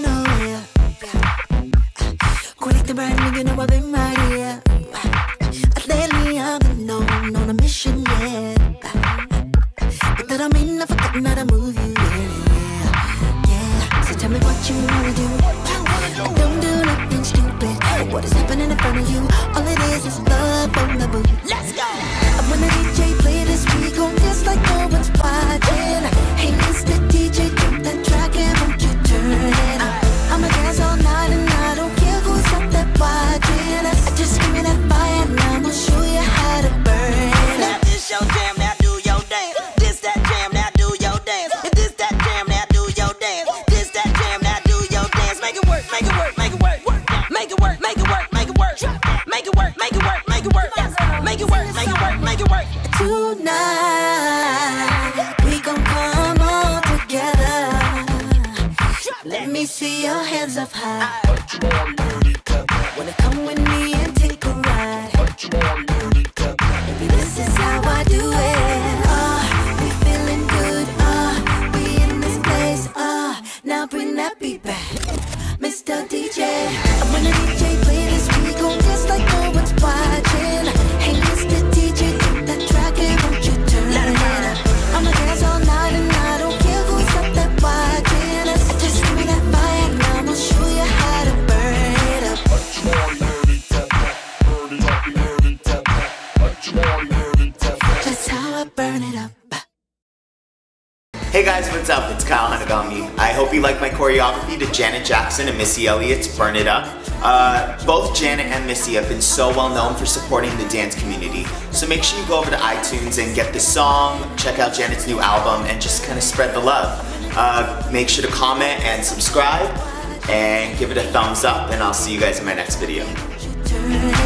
know I'm right here. On, on a mission, yeah. But that I'm in, I've forgotten how to move you, yeah, yeah. So tell me what you wanna do. Don't do nothing stupid. What is happening in front of you? It work, make it work, make it work, yes. Make it work, make it work, make it work. Tonight, we gon' come all together. Let me see your hands up high. Wanna come with me and take a ride? Baby, this is how I do it. Ah, we feeling good. Ah, we in this place. Ah, now bring that beat back, Mr. DJ. When the DJ play I burn it up. Hey guys, what's up? It's Kyle Hanagami. I hope you like my choreography to Janet Jackson and Missy Elliott's Burn It Up. Uh, both Janet and Missy have been so well known for supporting the dance community. So make sure you go over to iTunes and get the song, check out Janet's new album, and just kind of spread the love. Uh, make sure to comment and subscribe and give it a thumbs up, and I'll see you guys in my next video. Turn it up.